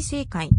大正解。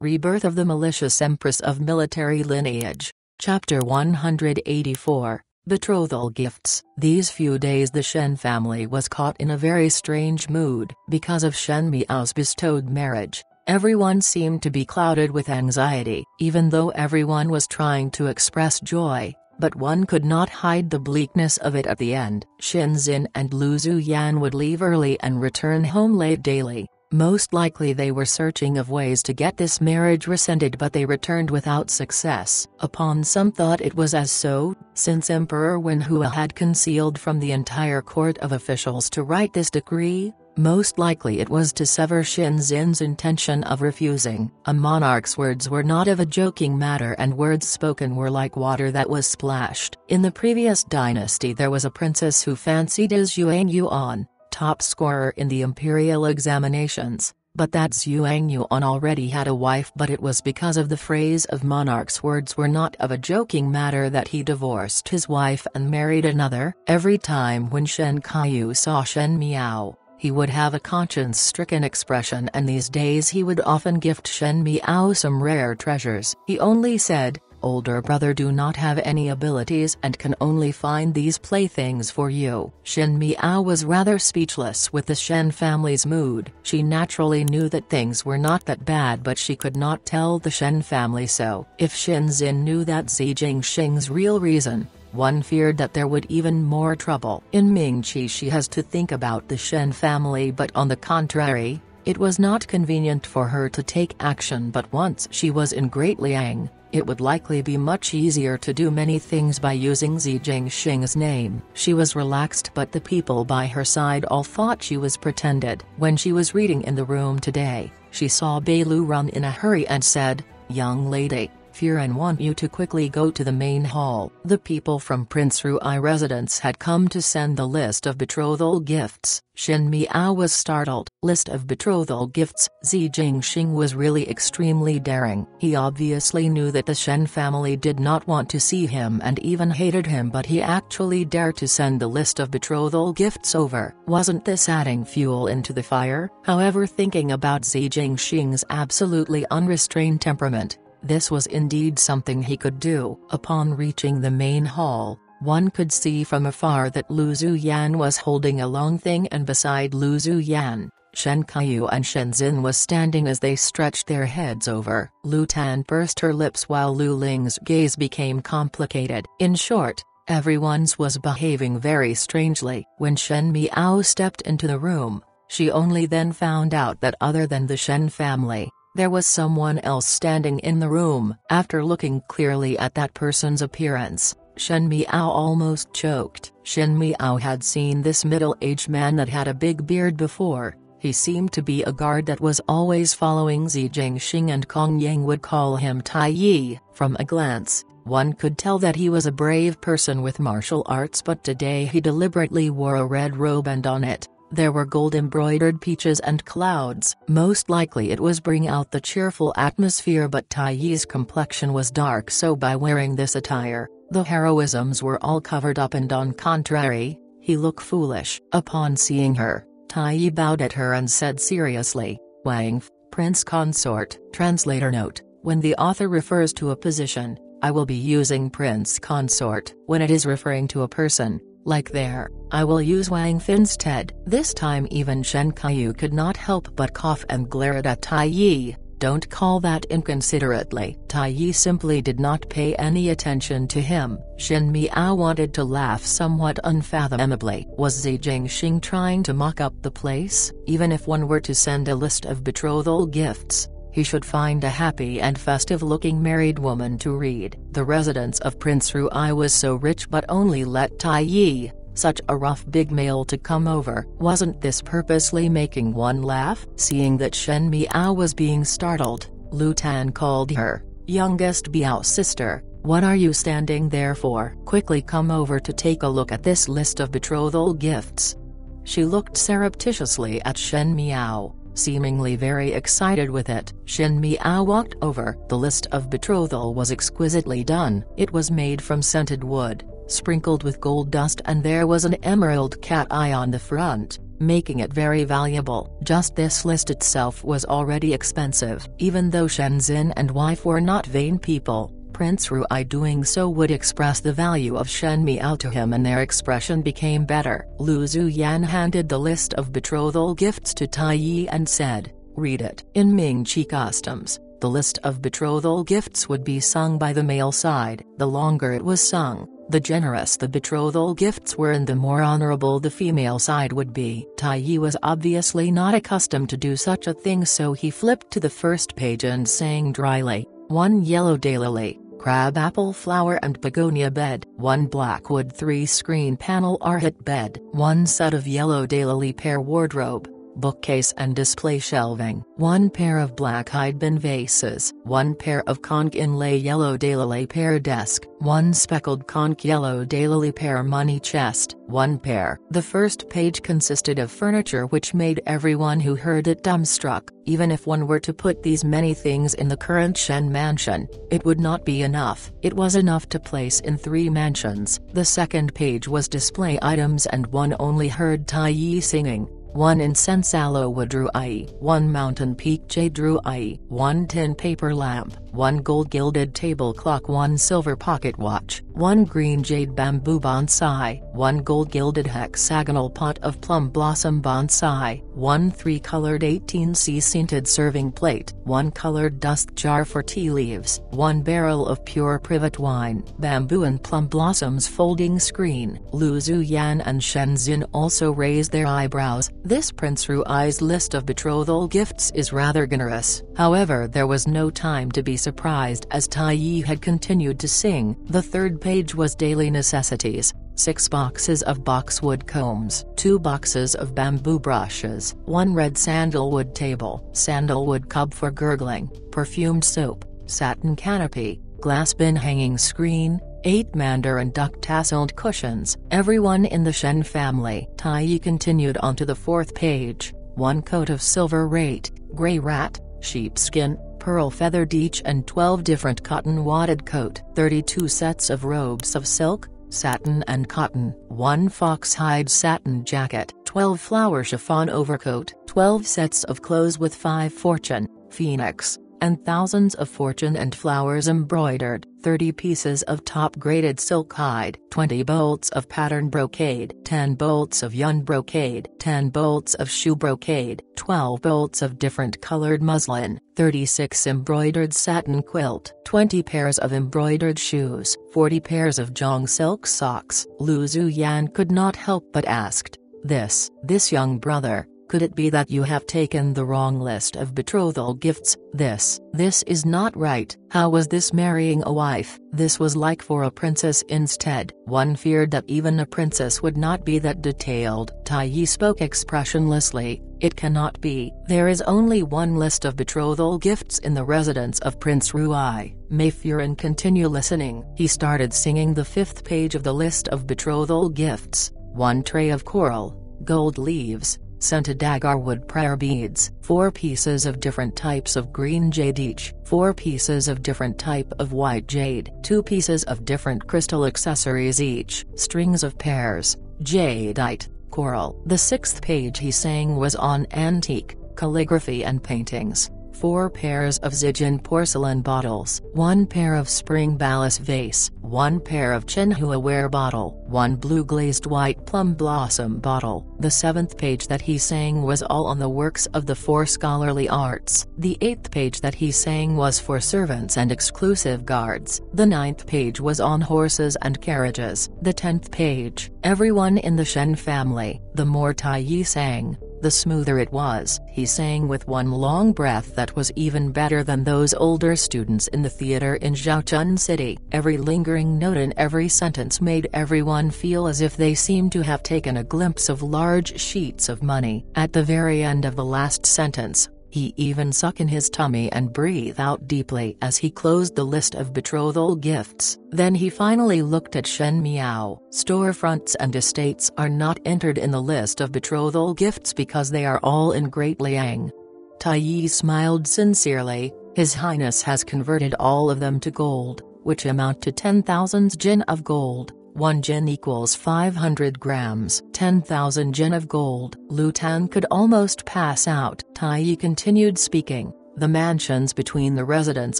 Rebirth of the Malicious Empress of Military Lineage, Chapter 184 Betrothal Gifts. These few days the Shen family was caught in a very strange mood because of Shen Miao's bestowed marriage. Everyone seemed to be clouded with anxiety, even though everyone was trying to express joy, but one could not hide the bleakness of it at the end. Shin Xin and Lu Yan would leave early and return home late daily. most likely they were searching of ways to get this marriage rescinded but they returned without success. Upon some thought it was as so, since Emperor Wenhua had concealed from the entire court of officials to write this decree, most likely it was to sever Shen Xin's intention of refusing. A monarch's words were not of a joking matter and words spoken were like water that was splashed. In the previous dynasty there was a princess who fancied as Zhuang Yuan, top scorer in the imperial examinations, but that Zhuang Yuan already had a wife but it was because of the phrase of monarch's words were not of a joking matter that he divorced his wife and married another. Every time when Shen Kaiyu saw Shen Miao, he would have a conscience-stricken expression and these days he would often gift Shen Miao some rare treasures. He only said, older brother do not have any abilities and can only find these playthings for you. Shen Miao was rather speechless with the Shen family's mood. She naturally knew that things were not that bad but she could not tell the Shen family so. If Shen Xin knew that Xi Jingxing's real reason, one feared that there would even more trouble. In Mingqi she has to think about the Shen family but on the contrary, it was not convenient for her to take action but once she was in Great Liang, it would likely be much easier to do many things by using Xi Jingxing's name. She was relaxed but the people by her side all thought she was pretended. When she was reading in the room today, she saw Beilu run in a hurry and said, Young lady, fear and want you to quickly go to the main hall. The people from Prince Ruai residence had come to send the list of betrothal gifts. Shen Miao was startled. List of betrothal gifts. Xi Jingxing was really extremely daring. He obviously knew that the Shen family did not want to see him and even hated him but he actually dared to send the list of betrothal gifts over. Wasn't this adding fuel into the fire? However thinking about Xi Jingxing's absolutely unrestrained temperament, this was indeed something he could do. Upon reaching the main hall, one could see from afar that Lu Yan was holding a long thing and beside Lu Yan, Shen Kaiyu and Shen Xin was standing as they stretched their heads over. Lu Tan pursed her lips while Lu Ling's gaze became complicated. In short, everyone's was behaving very strangely. When Shen Miao stepped into the room, she only then found out that other than the Shen family, there was someone else standing in the room. After looking clearly at that person's appearance, Shen Miao almost choked. Shen Miao had seen this middle-aged man that had a big beard before, he seemed to be a guard that was always following Xi Jingxing and Kong Yang would call him Tai Yi. From a glance, one could tell that he was a brave person with martial arts but today he deliberately wore a red robe and on it, there were gold-embroidered peaches and clouds. Most likely it was bring out the cheerful atmosphere but Tai Yi's complexion was dark so by wearing this attire, the heroisms were all covered up and on contrary, he looked foolish. Upon seeing her, Tai Yi bowed at her and said seriously, Wang, Prince Consort. Translator note, when the author refers to a position, I will be using Prince Consort. When it is referring to a person, like there, I will use Wang instead. This time even Shen Kaiyu could not help but cough and glare at Tai Yi, don't call that inconsiderately. Tai Yi simply did not pay any attention to him. Shen Miao wanted to laugh somewhat unfathomably. Was Xi Jingxing trying to mock up the place? Even if one were to send a list of betrothal gifts, he should find a happy and festive-looking married woman to read. The residence of Prince Ruai was so rich but only let Tai Yi, such a rough big male to come over. Wasn't this purposely making one laugh? Seeing that Shen Miao was being startled, Lu Tan called her, youngest Biao sister, what are you standing there for? Quickly come over to take a look at this list of betrothal gifts. She looked surreptitiously at Shen Miao seemingly very excited with it. Shen Miao walked over. The list of betrothal was exquisitely done. It was made from scented wood, sprinkled with gold dust and there was an emerald cat eye on the front. making it very valuable. Just this list itself was already expensive. Even though Shen Xin and wife were not vain people, Prince Ruai doing so would express the value of Shen Miao to him and their expression became better. Lu Zuyan handed the list of betrothal gifts to Tai Yi and said, read it. In Mingqi customs, the list of betrothal gifts would be sung by the male side. The longer it was sung, the generous the betrothal gifts were and the more honorable the female side would be. Tai Yi was obviously not accustomed to do such a thing so he flipped to the first page and sang dryly, one yellow daylily, crabapple flower and begonia bed, one blackwood three-screen panel arhat bed, one set of yellow daylily pair wardrobe, bookcase and display shelving, one pair of black-eyed bin vases, one pair of conch inlay yellow daylily pair desk, one speckled conch yellow daylily pair money chest, one pair. The first page consisted of furniture which made everyone who heard it dumbstruck. Even if one were to put these many things in the current Shen mansion, it would not be enough. It was enough to place in three mansions. The second page was display items and one only heard Tai Yi singing. 1 incense aloe wood ruai, 1 mountain peak jade ruai, 1 tin paper lamp, 1 gold gilded table clock 1 silver pocket watch, 1 green jade bamboo bonsai, 1 gold gilded hexagonal pot of plum blossom bonsai, 1 3-colored 18C scented serving plate, 1 colored dust jar for tea leaves, 1 barrel of pure privet wine, bamboo and plum blossoms folding screen. Lu Zuyan and Shen Xin also raised their eyebrows, this Prince Ruai's list of betrothal gifts is rather generous. However there was no time to be surprised as Tai Yi had continued to sing. The third page was daily necessities, six boxes of boxwood combs, two boxes of bamboo brushes, one red sandalwood table, sandalwood cup for gurgling, perfumed soap, satin canopy, glass bin hanging screen, eight mandarin duck tasseled cushions. Everyone in the Shen family. Tai Yi continued onto the fourth page, one coat of silver rate, grey rat, sheepskin, pearl feathered each and 12 different cotton wadded coat, 32 sets of robes of silk, satin and cotton, 1 foxhide satin jacket, 12 flower chiffon overcoat, 12 sets of clothes with 5 fortune, phoenix, and thousands of fortune and flowers embroidered, 30 pieces of top-graded silk hide, 20 bolts of pattern brocade, 10 bolts of yun brocade, 10 bolts of shoe brocade, 12 bolts of different colored muslin, 36 embroidered satin quilt, 20 pairs of embroidered shoes, 40 pairs of jong silk socks. Lu Zuyan could not help but asked, this, this young brother, could it be that you have taken the wrong list of betrothal gifts? This, this is not right. How was this marrying a wife? This was like for a princess instead. One feared that even a princess would not be that detailed. Tai Yi spoke expressionlessly, it cannot be. There is only one list of betrothal gifts in the residence of Prince Ruai. May Furin continue listening. He started singing the fifth page of the list of betrothal gifts. One tray of coral, gold leaves, scented agarwood prayer beads, 4 pieces of different types of green jade each, 4 pieces of different type of white jade, 2 pieces of different crystal accessories each, strings of pears, jadeite, coral. The sixth page he sang was on antique, calligraphy and paintings four pairs of Zijin porcelain bottles, one pair of spring ballast vase, one pair of Chenhua ware bottle, one blue glazed white plum blossom bottle. The seventh page that he sang was all on the works of the four scholarly arts. The eighth page that he sang was for servants and exclusive guards. The ninth page was on horses and carriages. The tenth page, everyone in the Shen family. The more Tai Yi sang, the smoother it was. He sang with one long breath that was even better than those older students in the theater in Zhaochun City. Every note in every sentence made everyone feel as if they seemed to have taken a glimpse of large sheets of money. At the very end of the last sentence, he even suck in his tummy and breathe out deeply as he closed the list of betrothal gifts. Then he finally looked at Shen Miao. Storefronts and estates are not entered in the list of betrothal gifts because they are all in Great Liang. Tai Yi smiled sincerely, His Highness has converted all of them to gold, which amount to 10,000 jin of gold. 1 jin equals 500 grams. 10,000 jin of gold. Lu Tan could almost pass out. Tai Yi continued speaking. The mansions between the residence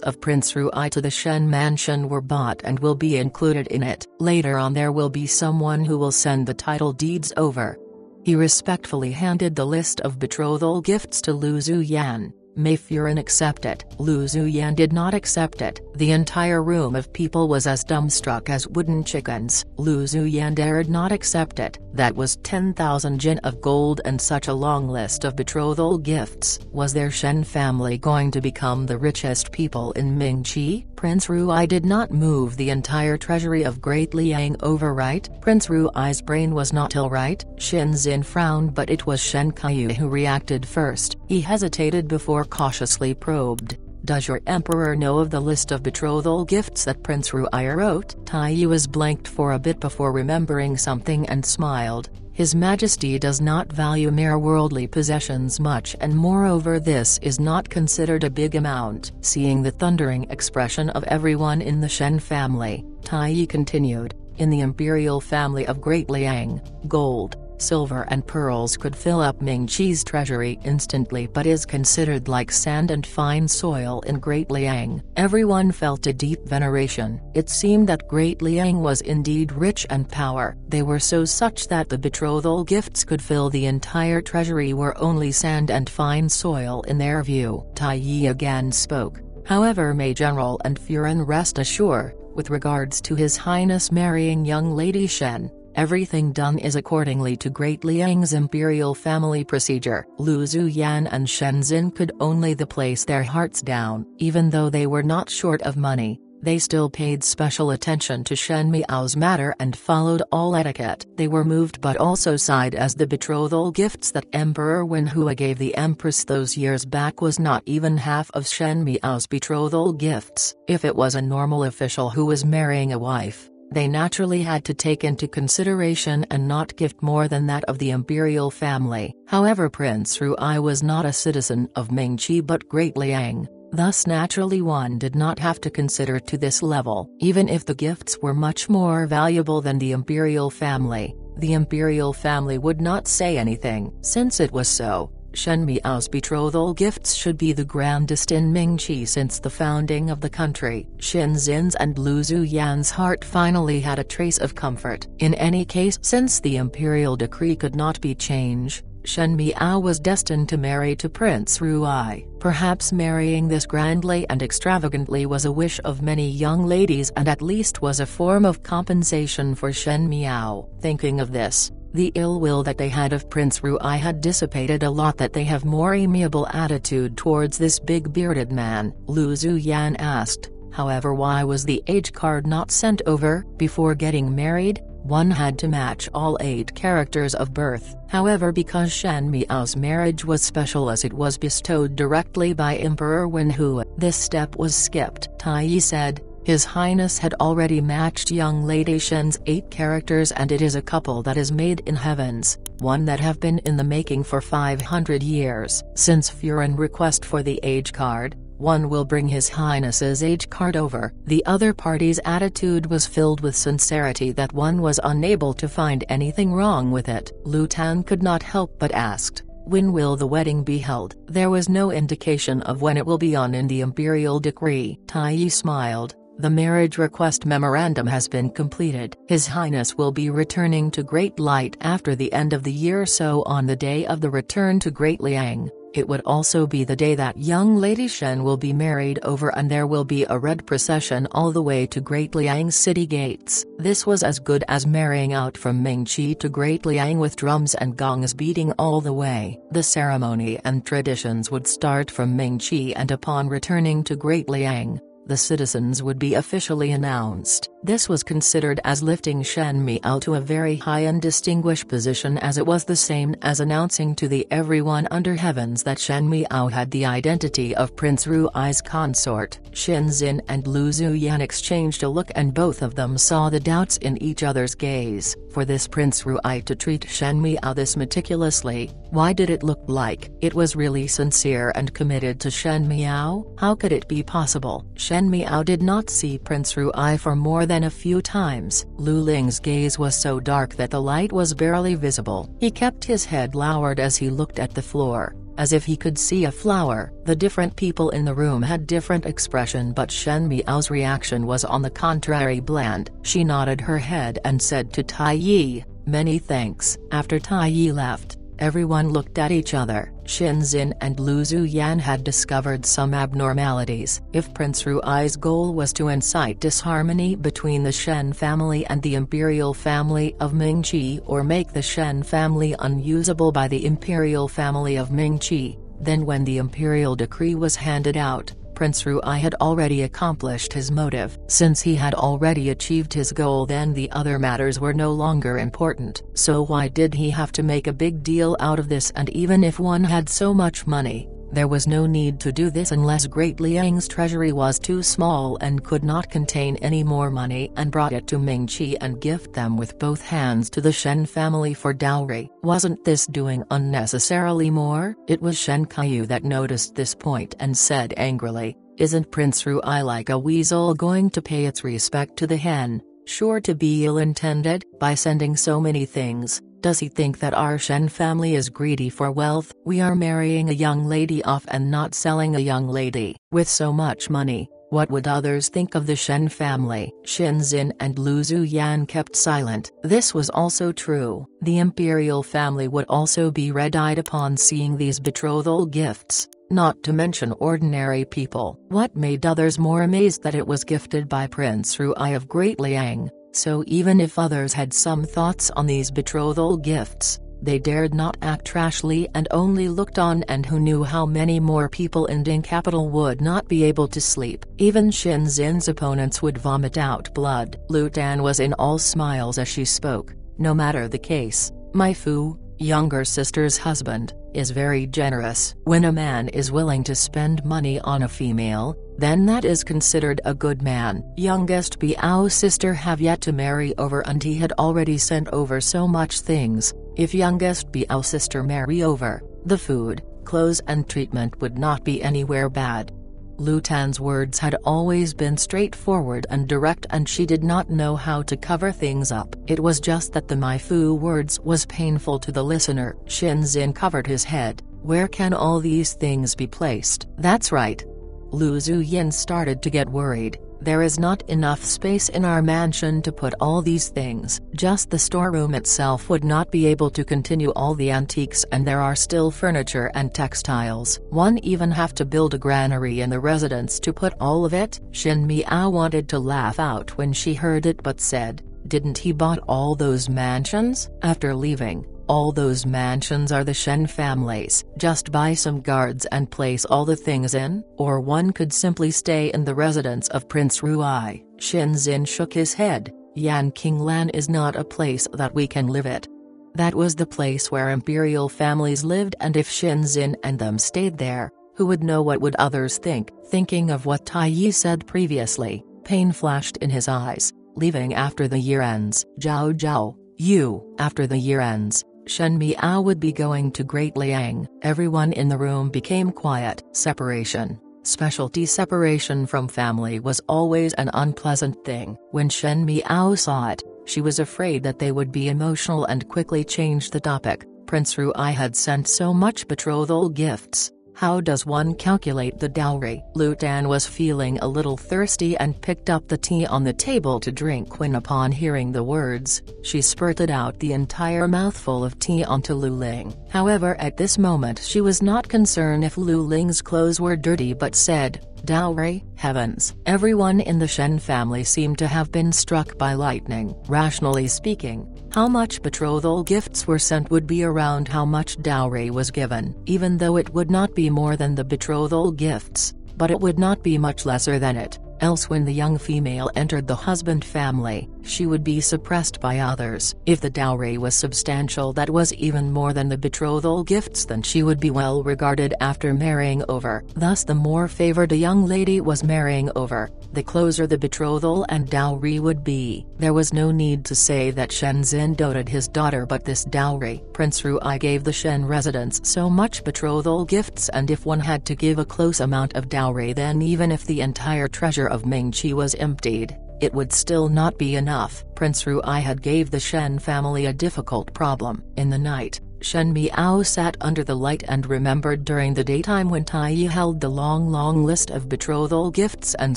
of Prince Ruai to the Shen mansion were bought and will be included in it. Later on there will be someone who will send the title deeds over. He respectfully handed the list of betrothal gifts to Lu Zuyan. May Furin accept it? Lu Zuyan did not accept it. The entire room of people was as dumbstruck as wooden chickens. Lu Zuyan dared not accept it. That was 10,000 jin of gold and such a long list of betrothal gifts. Was their Shen family going to become the richest people in Mingqi? Prince Ruai did not move the entire treasury of Great Liang overright. Prince Ruai's brain was not ill right. Shen Xin frowned but it was Shen Kaiyu who reacted first. He hesitated before cautiously probed. Does your emperor know of the list of betrothal gifts that Prince Ruai wrote? Tai Yi was blanked for a bit before remembering something and smiled. His Majesty does not value mere worldly possessions much and moreover this is not considered a big amount. Seeing the thundering expression of everyone in the Shen family, Tai Yi continued, in the imperial family of Great Liang, gold, silver and pearls could fill up Mingqi's treasury instantly but is considered like sand and fine soil in Great Liang. Everyone felt a deep veneration. It seemed that Great Liang was indeed rich and power. They were so such that the betrothal gifts could fill the entire treasury were only sand and fine soil in their view. Tai Yi again spoke. However may General and Furin rest assured, with regards to His Highness marrying young Lady Shen, Everything done is accordingly to Great Liang's imperial family procedure. Lu Zuyan and Shen Shenzhen could only the place their hearts down. Even though they were not short of money, they still paid special attention to Shen Miao's matter and followed all etiquette. They were moved but also sighed as the betrothal gifts that Emperor Wenhua gave the Empress those years back was not even half of Shen Miao's betrothal gifts. If it was a normal official who was marrying a wife, they naturally had to take into consideration and not gift more than that of the imperial family. However Prince Ruai was not a citizen of Mingqi but Great Liang, thus naturally one did not have to consider to this level. Even if the gifts were much more valuable than the imperial family, the imperial family would not say anything. Since it was so, Shen Miao's betrothal gifts should be the grandest in Mingqi since the founding of the country. Shen Xin's and Lu Zuyan's heart finally had a trace of comfort. In any case since the imperial decree could not be changed, Shen Miao was destined to marry to Prince Ruai. Perhaps marrying this grandly and extravagantly was a wish of many young ladies and at least was a form of compensation for Shen Miao. Thinking of this, the ill will that they had of Prince Ruai had dissipated a lot that they have more amiable attitude towards this big bearded man. Lu Zuyan asked, however why was the age card not sent over? Before getting married, one had to match all eight characters of birth. However because Shen Miao's marriage was special as it was bestowed directly by Emperor Wenhua, this step was skipped. Tai Yi said, his Highness had already matched young Lady Shen's eight characters and it is a couple that is made in heavens, one that have been in the making for 500 years. Since Furin request for the age card, one will bring His Highness's age card over. The other party's attitude was filled with sincerity that one was unable to find anything wrong with it. Lu Tan could not help but asked, when will the wedding be held? There was no indication of when it will be on in the imperial decree. Tai Yi smiled, the marriage request memorandum has been completed. His Highness will be returning to Great Liang after the end of the year so on the day of the return to Great Liang, it would also be the day that young Lady Shen will be married over and there will be a red procession all the way to Great Liang city gates. This was as good as marrying out from Mingqi to Great Liang with drums and gongs beating all the way. The ceremony and traditions would start from Mingqi and upon returning to Great Liang, the citizens would be officially announced. This was considered as lifting Shen Miao to a very high and distinguished position as it was the same as announcing to the everyone under heavens that Shen Miao had the identity of Prince Ruai's consort. Shen Xin and Lu Zuyan exchanged a look and both of them saw the doubts in each other's gaze. For this Prince Ruai to treat Shen Miao this meticulously, why did it look like it was really sincere and committed to Shen Miao? How could it be possible? Shen Miao did not see Prince Ruai for more than than a few times. Lu Ling's gaze was so dark that the light was barely visible. He kept his head lowered as he looked at the floor, as if he could see a flower. The different people in the room had different expression but Shen Miao's reaction was on the contrary bland. She nodded her head and said to Tai Yi, many thanks. After Tai Yi left, Everyone looked at each other. Zin and Lu Zuyan had discovered some abnormalities. If Prince Rui's goal was to incite disharmony between the Shen family and the imperial family of Mingqi or make the Shen family unusable by the imperial family of Mingqi, then when the imperial decree was handed out, Prince Rui had already accomplished his motive. Since he had already achieved his goal then the other matters were no longer important. So why did he have to make a big deal out of this and even if one had so much money, there was no need to do this unless Great Liang's treasury was too small and could not contain any more money and brought it to Mingqi and gift them with both hands to the Shen family for dowry. Wasn't this doing unnecessarily more? It was Shen Kaiyu that noticed this point and said angrily, Isn't Prince Rui like a weasel going to pay its respect to the hen, sure to be ill-intended, by sending so many things? Does he think that our Shen family is greedy for wealth? We are marrying a young lady off and not selling a young lady. With so much money, what would others think of the Shen family? Shen Xin and Lu Zuyan kept silent. This was also true. The imperial family would also be red-eyed upon seeing these betrothal gifts, not to mention ordinary people. What made others more amazed that it was gifted by Prince Rui of Great Liang, so even if others had some thoughts on these betrothal gifts, they dared not act rashly and only looked on and who knew how many more people in Ding capital would not be able to sleep. Even Shen Xin's opponents would vomit out blood. Lu Tan was in all smiles as she spoke, no matter the case, my Fu, younger sister's husband, is very generous. When a man is willing to spend money on a female, then that is considered a good man. Youngest Biao's sister have yet to marry over and he had already sent over so much things, if youngest Biao's sister marry over, the food, clothes and treatment would not be anywhere bad. Lu Tan's words had always been straightforward and direct and she did not know how to cover things up. It was just that the Mai Fu words was painful to the listener. Shen Xin covered his head, where can all these things be placed? That's right, Lu Zuyan started to get worried, there is not enough space in our mansion to put all these things. Just the storeroom itself would not be able to continue all the antiques and there are still furniture and textiles. One even have to build a granary in the residence to put all of it. Shen Miao wanted to laugh out when she heard it but said, didn't he bought all those mansions? After leaving, all those mansions are the Shen family's. Just buy some guards and place all the things in, or one could simply stay in the residence of Prince Rui. Xin shook his head, Yan Qinglan is not a place that we can live at. That was the place where imperial families lived and if Shen Xin and them stayed there, who would know what would others think? Thinking of what Tai Yi said previously, pain flashed in his eyes, leaving after the year ends. Zhao Zhao, you, after the year ends, Shen Miao would be going to Great Liang. Everyone in the room became quiet. Separation, specialty separation from family was always an unpleasant thing. When Shen Miao saw it, she was afraid that they would be emotional and quickly changed the topic. Prince Rui had sent so much betrothal gifts, how does one calculate the dowry? Lu Tan was feeling a little thirsty and picked up the tea on the table to drink when upon hearing the words, she spurted out the entire mouthful of tea onto Lu Ling. However at this moment she was not concerned if Lu Ling's clothes were dirty but said, Dowry, heavens. Everyone in the Shen family seemed to have been struck by lightning. Rationally speaking, how much betrothal gifts were sent would be around how much dowry was given. Even though it would not be more than the betrothal gifts, but it would not be much lesser than it. Else when the young female entered the husband family, she would be suppressed by others. If the dowry was substantial that was even more than the betrothal gifts then she would be well regarded after marrying over. Thus the more favored a young lady was marrying over, the closer the betrothal and dowry would be. There was no need to say that Shen Shenzhen doted his daughter but this dowry. Prince Rui gave the Shen residents so much betrothal gifts and if one had to give a close amount of dowry then even if the entire treasure of Mingqi was emptied, it would still not be enough. Prince Ruai had gave the Shen family a difficult problem. In the night, Shen Miao sat under the light and remembered during the daytime when Tai Yi held the long long list of betrothal gifts and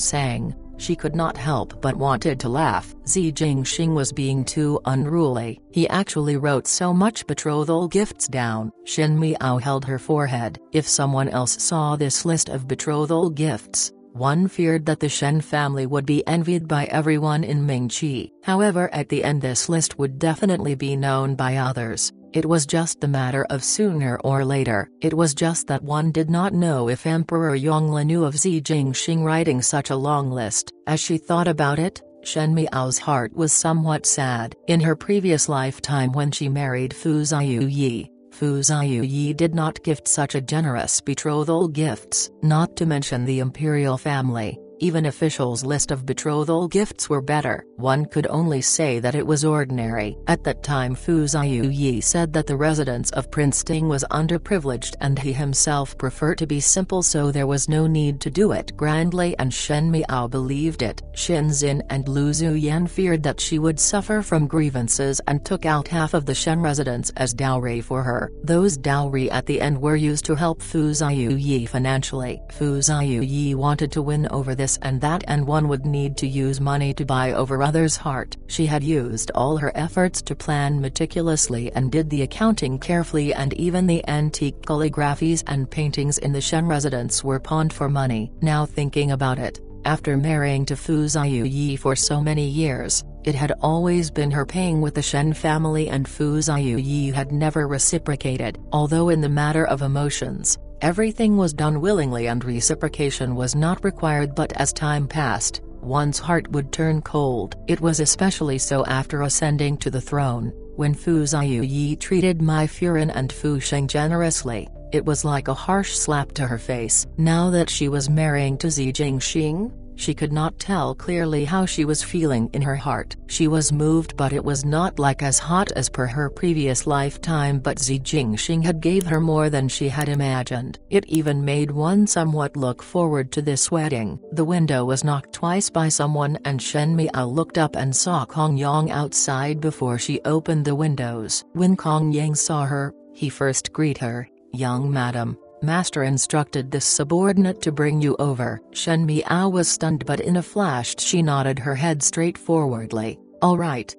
sang, she could not help but wanted to laugh. Zi Jingxing was being too unruly. He actually wrote so much betrothal gifts down. Shen Miao held her forehead. If someone else saw this list of betrothal gifts, one feared that the Shen family would be envied by everyone in Mingqi. However at the end this list would definitely be known by others. It was just the matter of sooner or later. It was just that one did not know if Emperor Yongle knew of Zi Jingxing writing such a long list. As she thought about it, Shen Miao's heart was somewhat sad. In her previous lifetime when she married Fu Ziyu Fu Ziyu did not gift such a generous betrothal gifts. Not to mention the imperial family, even officials' list of betrothal gifts were better. One could only say that it was ordinary. At that time Fu Ziyu said that the residence of Prince Ting was underprivileged and he himself preferred to be simple so there was no need to do it grandly and Shen Miao believed it. Shen Xin and Lu Zuyan feared that she would suffer from grievances and took out half of the Shen residence as dowry for her. Those dowry at the end were used to help Fu Ziyu financially. Fu Ziyu wanted to win over this this and that and one would need to use money to buy over others' heart. She had used all her efforts to plan meticulously and did the accounting carefully and even the antique calligraphies and paintings in the Shen residence were pawned for money. Now thinking about it, after marrying to Fu Ziyu for so many years, it had always been her paying with the Shen family and Fu Ziyu had never reciprocated. Although in the matter of emotions, Everything was done willingly and reciprocation was not required but as time passed, one's heart would turn cold. It was especially so after ascending to the throne, when Fu Ziyu treated Mai Furin and Fu Sheng generously, it was like a harsh slap to her face. Now that she was marrying to Zi Jingxing, she could not tell clearly how she was feeling in her heart. She was moved but it was not like as hot as per her previous lifetime but Zi Jingxing had gave her more than she had imagined. It even made one somewhat look forward to this wedding. The window was knocked twice by someone and Shen Miao looked up and saw Kong Yang outside before she opened the windows. When Kong Yang saw her, he first greet her, young madam, Master instructed this subordinate to bring you over. Shen Miao was stunned but in a flash she nodded her head straightforwardly, alright.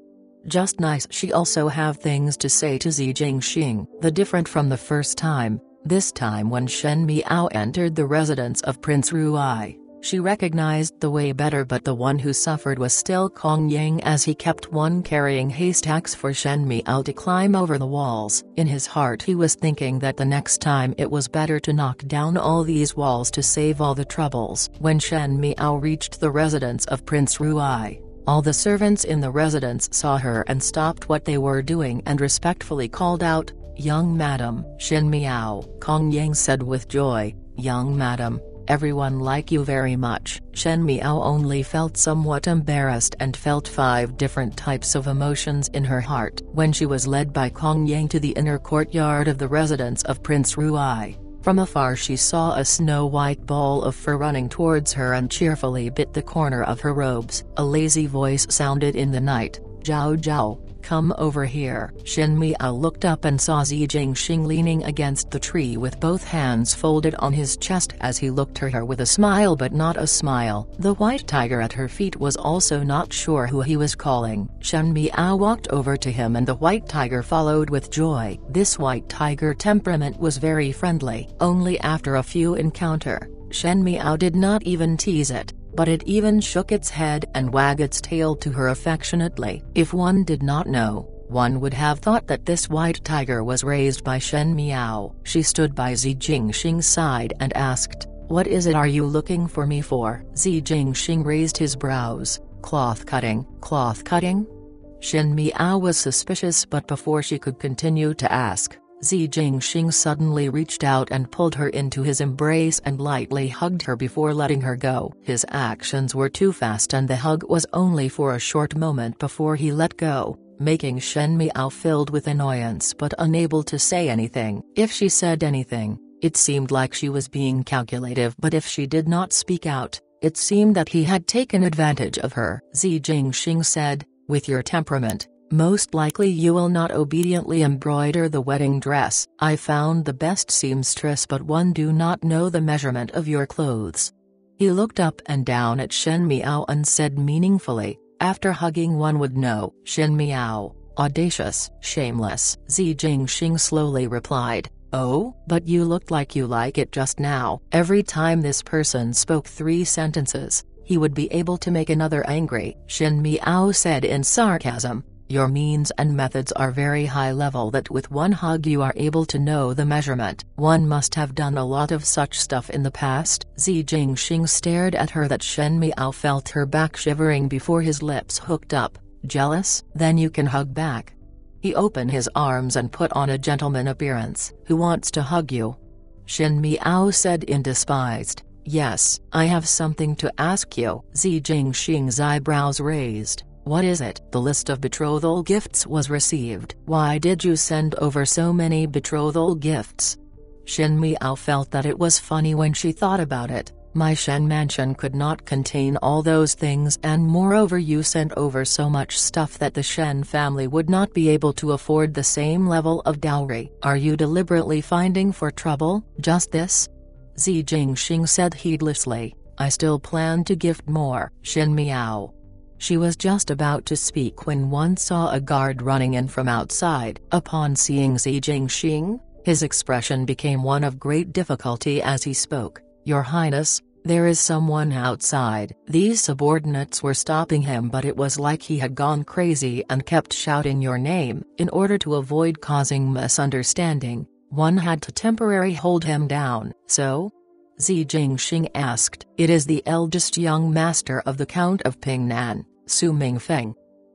Just nice she also have things to say to Zi Jingxing. The different from the first time, this time when Shen Miao entered the residence of Prince Ruai, she recognized the way better but the one who suffered was still Kong Yang as he kept one carrying haystacks for Shen Miao to climb over the walls. In his heart he was thinking that the next time it was better to knock down all these walls to save all the troubles. When Shen Miao reached the residence of Prince Ruai, all the servants in the residence saw her and stopped what they were doing and respectfully called out, Young madam. Shen Miao, Kong Yang said with joy, Young madam, everyone like you very much. Shen Miao only felt somewhat embarrassed and felt five different types of emotions in her heart. When she was led by Kong Yang to the inner courtyard of the residence of Prince Ruai, from afar she saw a snow-white ball of fur running towards her and cheerfully bit the corner of her robes. A lazy voice sounded in the night, Zhao Zhao, Come over here. Shen Miao ah looked up and saw Zi Jingxing leaning against the tree with both hands folded on his chest as he looked at her with a smile but not a smile. The white tiger at her feet was also not sure who he was calling. Shen Miao ah walked over to him and the white tiger followed with joy. This white tiger temperament was very friendly. Only after a few encounter, Shen Miao ah did not even tease it but it even shook its head and wagged its tail to her affectionately. If one did not know, one would have thought that this white tiger was raised by Shen Miao. She stood by Zi Jingxing's side and asked, What is it are you looking for me for? Zi Jingxing raised his brows, cloth cutting, cloth cutting? Shen Miao was suspicious but before she could continue to ask, Zi Jingxing suddenly reached out and pulled her into his embrace and lightly hugged her before letting her go. His actions were too fast and the hug was only for a short moment before he let go, making Shen Miao filled with annoyance but unable to say anything. If she said anything, it seemed like she was being calculative but if she did not speak out, it seemed that he had taken advantage of her. Zi Jingxing said, with your temperament, most likely you will not obediently embroider the wedding dress. I found the best seamstress but one do not know the measurement of your clothes. He looked up and down at Shen Miao and said meaningfully, after hugging one would know. Shen Miao, audacious, shameless. Zi Jingxing slowly replied, Oh, but you looked like you like it just now. Every time this person spoke three sentences, he would be able to make another angry. Shen Miao said in sarcasm, your means and methods are very high level that with one hug you are able to know the measurement. One must have done a lot of such stuff in the past. Zi Jingxing stared at her that Shen Miao felt her back shivering before his lips hooked up. Jealous? Then you can hug back. He opened his arms and put on a gentleman appearance. Who wants to hug you? Shen Miao said in despised. Yes, I have something to ask you. Zi Jingxing's eyebrows raised. What is it? The list of betrothal gifts was received. Why did you send over so many betrothal gifts? Shen Miao felt that it was funny when she thought about it. My Shen mansion could not contain all those things and moreover you sent over so much stuff that the Shen family would not be able to afford the same level of dowry. Are you deliberately finding for trouble, just this? Zi Jingxing said heedlessly, I still plan to gift more. Shen Miao, she was just about to speak when one saw a guard running in from outside. Upon seeing Zi Jingxing, his expression became one of great difficulty as he spoke. Your Highness, there is someone outside. These subordinates were stopping him but it was like he had gone crazy and kept shouting your name. In order to avoid causing misunderstanding, one had to temporarily hold him down. So, Zi Jingxing asked. It is the eldest young master of the Count of Pingnan. Su Mingfeng.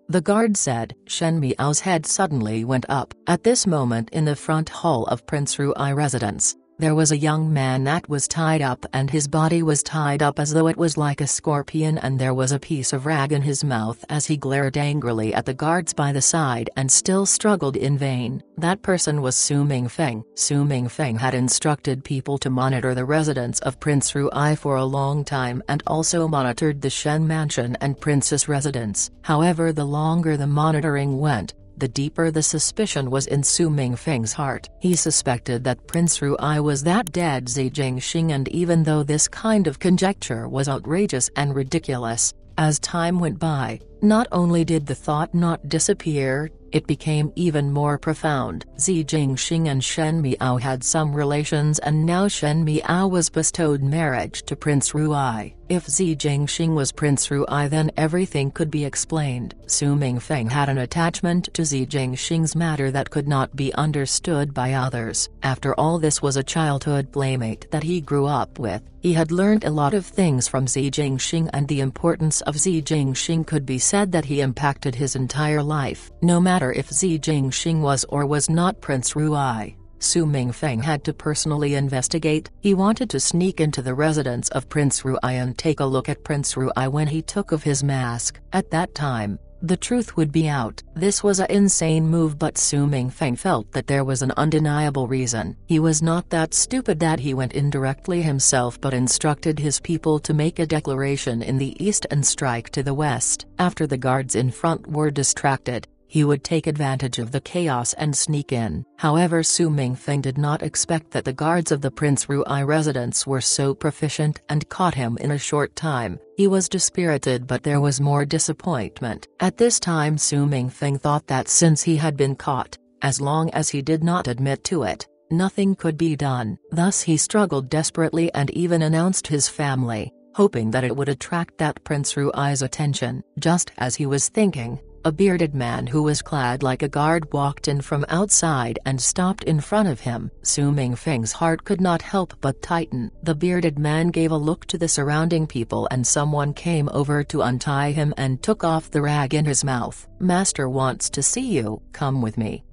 The guard said. Shen Miao's head suddenly went up. At this moment in the front hall of Prince Ruai residence, there was a young man that was tied up and his body was tied up as though it was like a scorpion and there was a piece of rag in his mouth as he glared angrily at the guards by the side and still struggled in vain. That person was Su Mingfeng. Su Mingfeng had instructed people to monitor the residence of Prince Ruai for a long time and also monitored the Shen mansion and princess residence. However the longer the monitoring went, the deeper the suspicion was in Su Mingfeng's heart. He suspected that Prince Ruai was that dead Zi Jingxing and even though this kind of conjecture was outrageous and ridiculous, as time went by, not only did the thought not disappear, it became even more profound. Zi Jingxing and Shen Miao had some relations and now Shen Miao was bestowed marriage to Prince Ruai. If Zi Jingxing was Prince Ruai then everything could be explained. Su Mingfeng had an attachment to Zi Jingxing's matter that could not be understood by others. After all this was a childhood playmate that he grew up with. He had learned a lot of things from Zi Jingxing and the importance of Zi Jingxing could be said that he impacted his entire life. No matter if Zi Jingxing was or was not Prince Ruai, Su Mingfeng had to personally investigate. He wanted to sneak into the residence of Prince Ruai and take a look at Prince Ruai when he took off his mask. At that time, the truth would be out. This was a insane move but Su Mingfeng felt that there was an undeniable reason. He was not that stupid that he went indirectly himself but instructed his people to make a declaration in the east and strike to the west. After the guards in front were distracted, he would take advantage of the chaos and sneak in. However Su Mingfeng did not expect that the guards of the Prince Ruai residence were so proficient and caught him in a short time. He was dispirited but there was more disappointment. At this time Su Mingfeng thought that since he had been caught, as long as he did not admit to it, nothing could be done. Thus he struggled desperately and even announced his family, hoping that it would attract that Prince Ruai's attention. Just as he was thinking, a bearded man who was clad like a guard walked in from outside and stopped in front of him. Su Mingfeng's heart could not help but tighten. The bearded man gave a look to the surrounding people and someone came over to untie him and took off the rag in his mouth. Master wants to see you, come with me.